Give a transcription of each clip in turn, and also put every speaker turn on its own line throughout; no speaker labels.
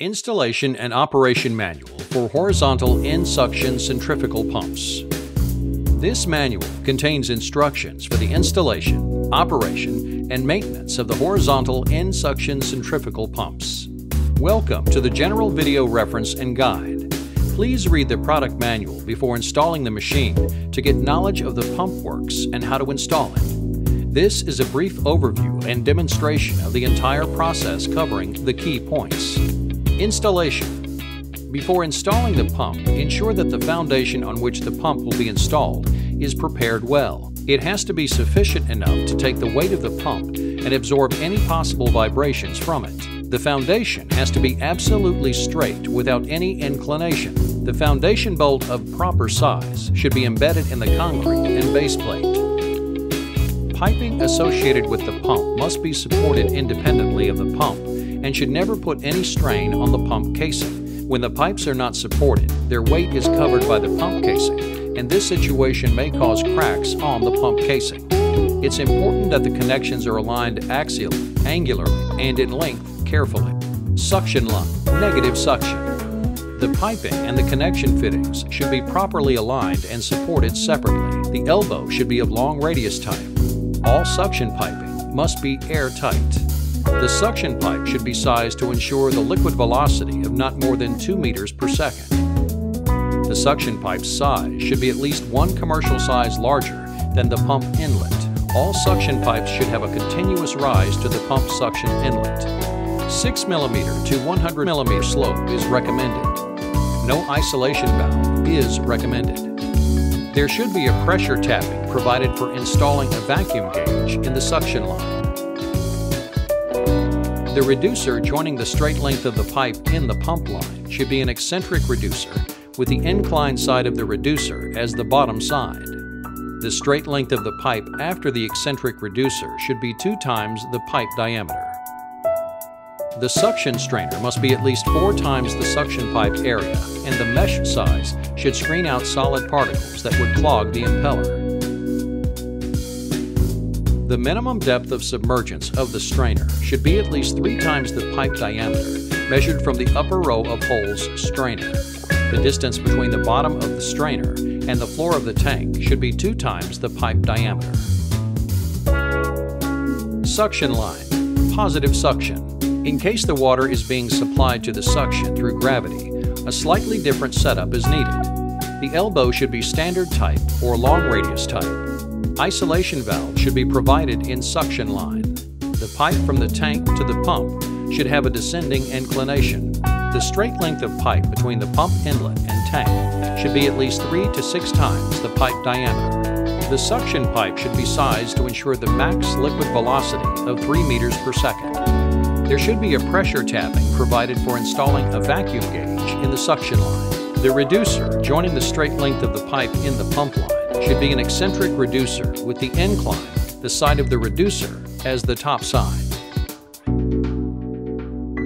Installation and Operation Manual for Horizontal End Suction Centrifugal Pumps. This manual contains instructions for the installation, operation, and maintenance of the horizontal end suction centrifugal pumps. Welcome to the General Video Reference and Guide. Please read the product manual before installing the machine to get knowledge of the pump works and how to install it. This is a brief overview and demonstration of the entire process covering the key points. Installation Before installing the pump, ensure that the foundation on which the pump will be installed is prepared well. It has to be sufficient enough to take the weight of the pump and absorb any possible vibrations from it. The foundation has to be absolutely straight without any inclination. The foundation bolt of proper size should be embedded in the concrete and base plate. Piping associated with the pump must be supported independently of the pump and should never put any strain on the pump casing. When the pipes are not supported, their weight is covered by the pump casing, and this situation may cause cracks on the pump casing. It's important that the connections are aligned axially, angularly, and in length carefully. Suction line, negative suction. The piping and the connection fittings should be properly aligned and supported separately. The elbow should be of long radius type. All suction piping must be airtight. The suction pipe should be sized to ensure the liquid velocity of not more than 2 meters per second. The suction pipe's size should be at least one commercial size larger than the pump inlet. All suction pipes should have a continuous rise to the pump suction inlet. 6 mm to 100 mm slope is recommended. No isolation valve is recommended. There should be a pressure tapping provided for installing a vacuum gauge in the suction line. The reducer joining the straight length of the pipe in the pump line should be an eccentric reducer with the inclined side of the reducer as the bottom side. The straight length of the pipe after the eccentric reducer should be two times the pipe diameter. The suction strainer must be at least four times the suction pipe area, and the mesh size should screen out solid particles that would clog the impeller. The minimum depth of submergence of the strainer should be at least three times the pipe diameter measured from the upper row of holes strainer. The distance between the bottom of the strainer and the floor of the tank should be two times the pipe diameter. Suction line, positive suction. In case the water is being supplied to the suction through gravity, a slightly different setup is needed. The elbow should be standard type or long radius type. Isolation valve should be provided in suction line. The pipe from the tank to the pump should have a descending inclination. The straight length of pipe between the pump inlet and tank should be at least 3 to 6 times the pipe diameter. The suction pipe should be sized to ensure the max liquid velocity of 3 meters per second. There should be a pressure tapping provided for installing a vacuum gauge in the suction line. The reducer joining the straight length of the pipe in the pump line should be an eccentric reducer with the incline, the side of the reducer, as the top side.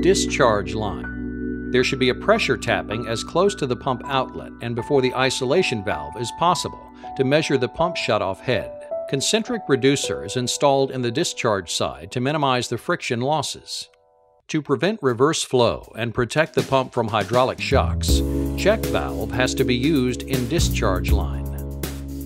Discharge line. There should be a pressure tapping as close to the pump outlet and before the isolation valve as possible to measure the pump shutoff head. Concentric reducer is installed in the discharge side to minimize the friction losses. To prevent reverse flow and protect the pump from hydraulic shocks, check valve has to be used in discharge line.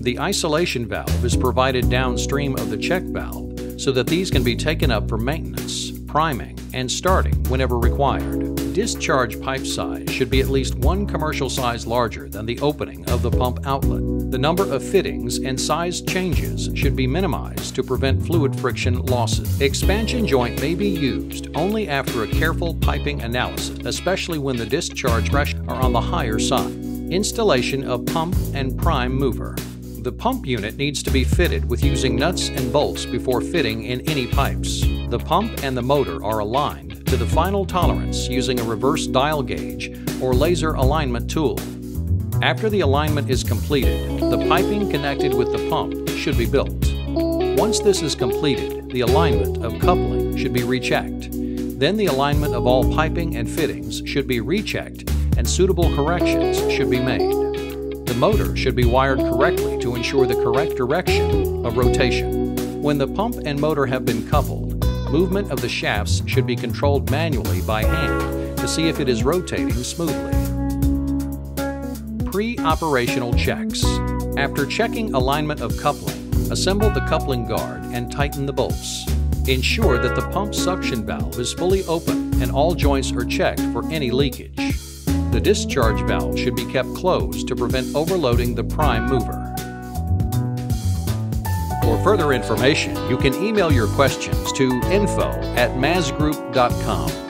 The isolation valve is provided downstream of the check valve so that these can be taken up for maintenance, priming, and starting whenever required. Discharge pipe size should be at least one commercial size larger than the opening of the pump outlet. The number of fittings and size changes should be minimized to prevent fluid friction losses. Expansion joint may be used only after a careful piping analysis, especially when the discharge pressure are on the higher side. Installation of pump and prime mover. The pump unit needs to be fitted with using nuts and bolts before fitting in any pipes. The pump and the motor are aligned to the final tolerance using a reverse dial gauge or laser alignment tool. After the alignment is completed, the piping connected with the pump should be built. Once this is completed, the alignment of coupling should be rechecked. Then the alignment of all piping and fittings should be rechecked and suitable corrections should be made motor should be wired correctly to ensure the correct direction of rotation. When the pump and motor have been coupled, movement of the shafts should be controlled manually by hand to see if it is rotating smoothly. Pre-operational checks. After checking alignment of coupling, assemble the coupling guard and tighten the bolts. Ensure that the pump suction valve is fully open and all joints are checked for any leakage. The discharge valve should be kept closed to prevent overloading the prime mover. For further information, you can email your questions to info at mazgroup.com.